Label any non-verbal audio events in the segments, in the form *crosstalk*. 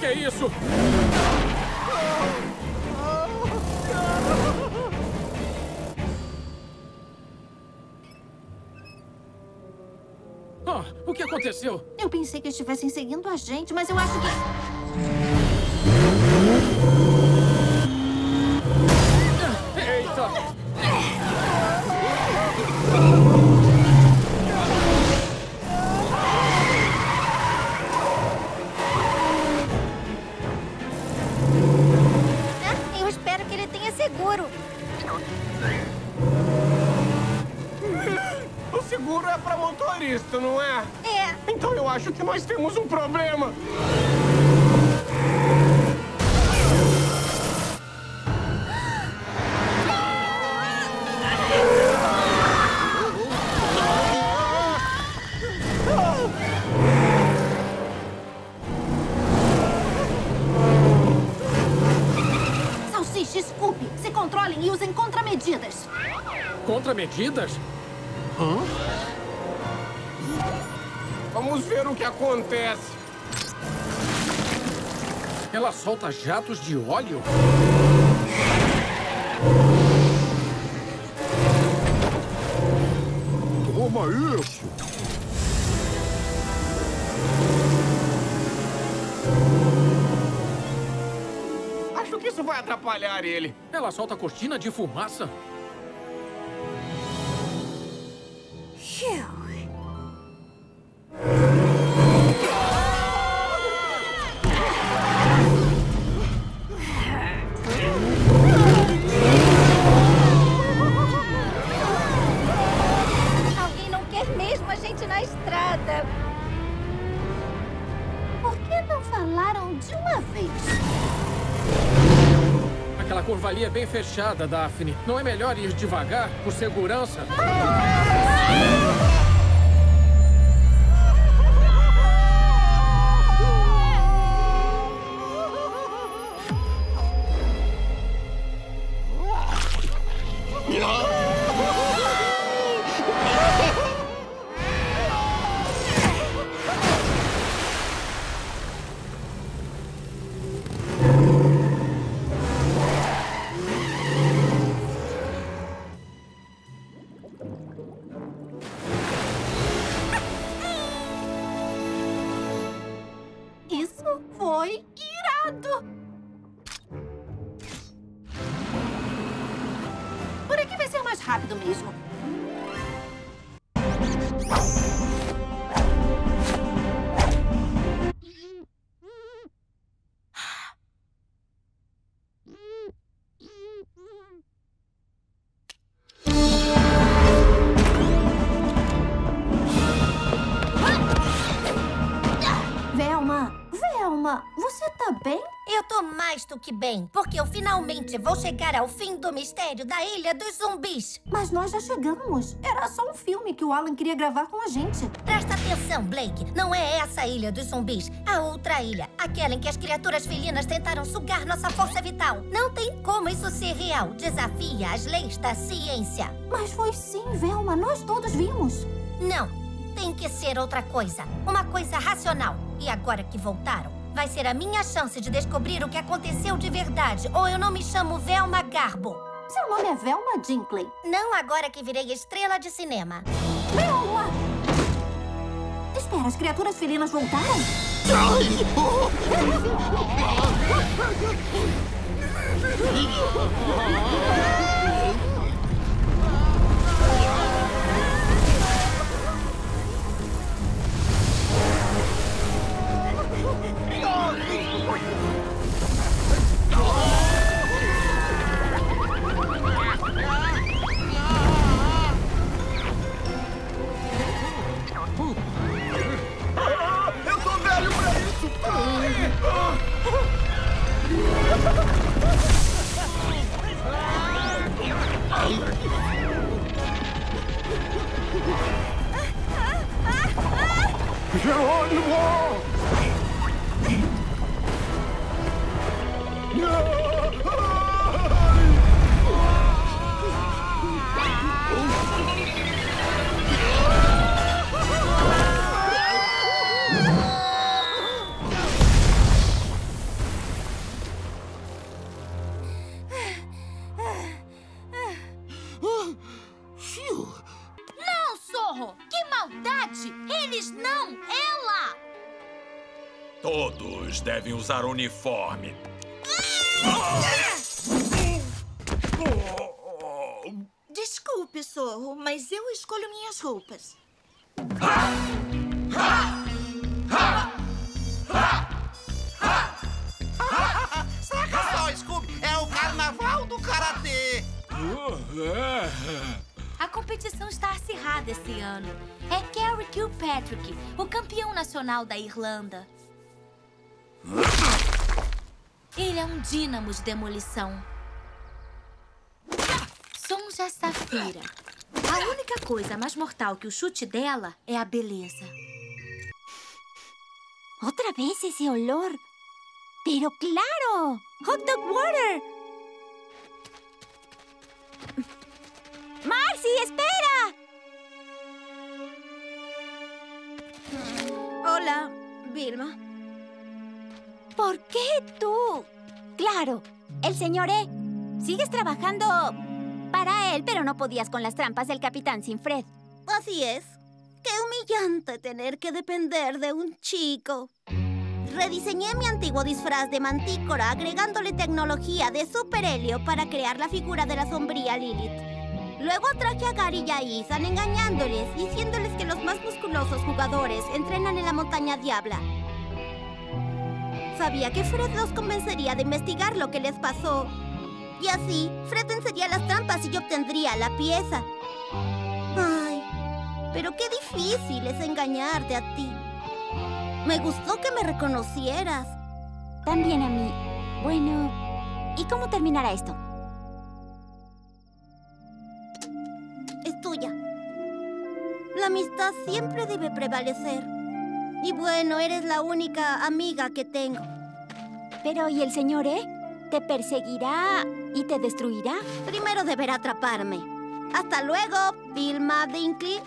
que é isso? Ah, o que aconteceu? Eu pensei que estivessem seguindo a gente, mas eu acho que... seguro. O seguro é pra motorista, não é? É. Então eu acho que nós temos um problema. Usem contramedidas. Contramedidas? Vamos ver o que acontece. Ela solta jatos de óleo? Toma isso! Acho que isso vai atrapalhar ele. Ela solta cortina de fumaça? Daphne. Não é melhor ir devagar, por segurança? Rápido mesmo. Você tá bem? Eu tô mais do que bem, porque eu finalmente vou chegar ao fim do mistério da Ilha dos Zumbis. Mas nós já chegamos. Era só um filme que o Alan queria gravar com a gente. Presta atenção, Blake. Não é essa Ilha dos Zumbis. A outra ilha. Aquela em que as criaturas felinas tentaram sugar nossa força vital. Não tem como isso ser real. Desafia as leis da ciência. Mas foi sim, Velma. Nós todos vimos. Não. Tem que ser outra coisa. Uma coisa racional. E agora que voltaram, vai ser a minha chance de descobrir o que aconteceu de verdade. Ou eu não me chamo Velma Garbo. Seu nome é Velma Dinkley. Não agora que virei estrela de cinema. Velma! Espera, as criaturas felinas voltaram? *laughs* Eu Todos devem usar uniforme. Desculpe, Sorro, mas eu escolho minhas roupas. Saca só, Scooby! É o carnaval do karatê! A competição está acirrada esse ano. É Kerry Kilpatrick, o campeão nacional da Irlanda. Ele é um dínamo de demolição. Sonja Safira. A única coisa mais mortal que o chute dela é a beleza. Outra vez esse olor. Pero claro! Hot dog water! Marcy, espera! Hola, Vilma. ¿Por qué tú? Claro, el señor E. Sigues trabajando para él, pero no podías con las trampas del capitán Sinfred. Así es. Qué humillante tener que depender de un chico. Rediseñé mi antiguo disfraz de mantícora agregándole tecnología de super helio para crear la figura de la sombría Lilith. Luego traje a Gary y a Ethan engañándoles, diciéndoles que los más musculosos jugadores entrenan en la montaña Diabla. Sabía que Fred los convencería de investigar lo que les pasó. Y así, Fred vencería las trampas y yo obtendría la pieza. Ay, pero qué difícil es engañarte a ti. Me gustó que me reconocieras. También a mí. Bueno, ¿y cómo terminará esto? Es tuya. La amistad siempre debe prevalecer. Y bueno, eres la única amiga que tengo. Pero, ¿y el señor E? ¿Te perseguirá y te destruirá? Primero deberá atraparme. Hasta luego, Vilma Dinkley.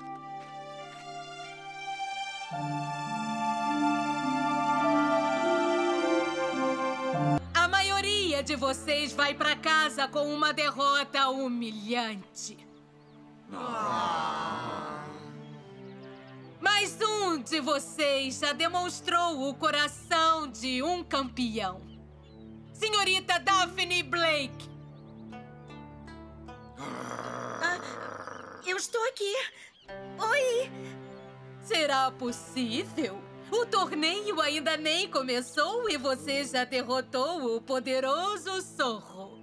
A maioria de vocês vai pra casa com uma derrota humilhante. Mas um de vocês já demonstrou o coração de um campeão. Senhorita Daphne Blake. Eu estou aqui. Oi. Será possível? O torneio ainda nem começou e você já derrotou o poderoso Zorro.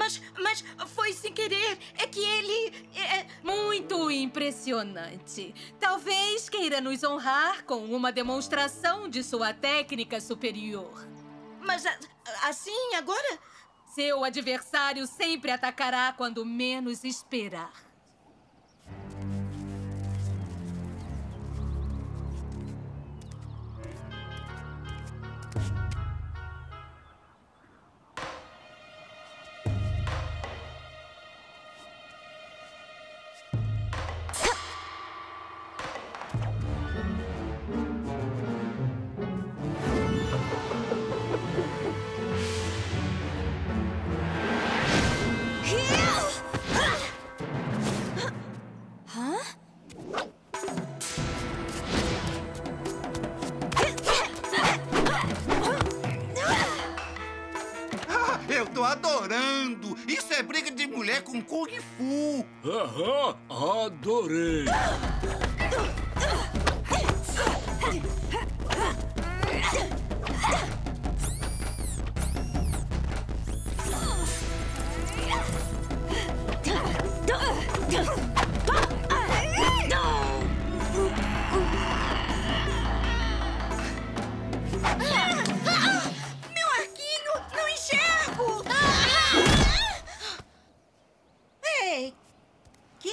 Mas, mas foi sem querer. É que ele. É... Muito impressionante. Talvez queira nos honrar com uma demonstração de sua técnica superior. Mas assim agora? Seu adversário sempre atacará quando menos esperar. Isso é briga de mulher com Kung Fu! Aham, adorei. *gasps* *laughs*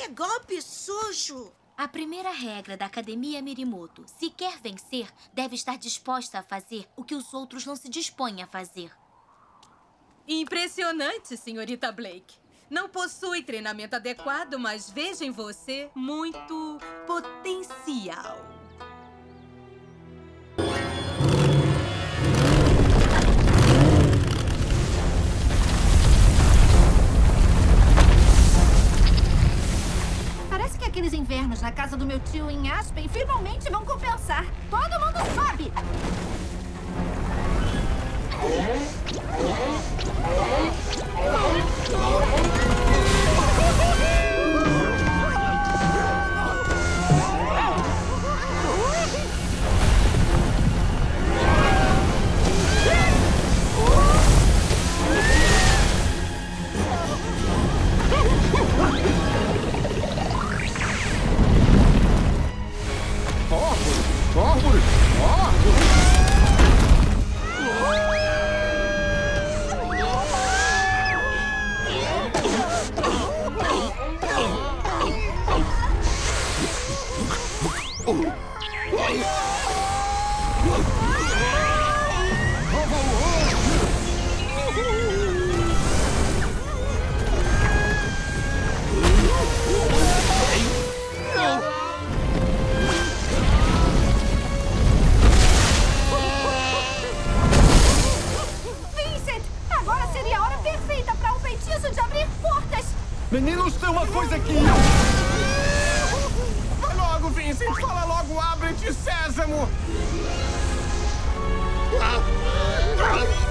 Que golpe sujo! A primeira regra da Academia Mirimoto: se quer vencer, deve estar disposta a fazer o que os outros não se dispõem a fazer. Impressionante, senhorita Blake. Não possui treinamento adequado, mas vejo em você muito potencial. Na casa do meu tio em Aspen finalmente vão compensar. Todo mundo sobe! 어? 그거를. 어? 그거를. Abre-te, sésamo! Ah!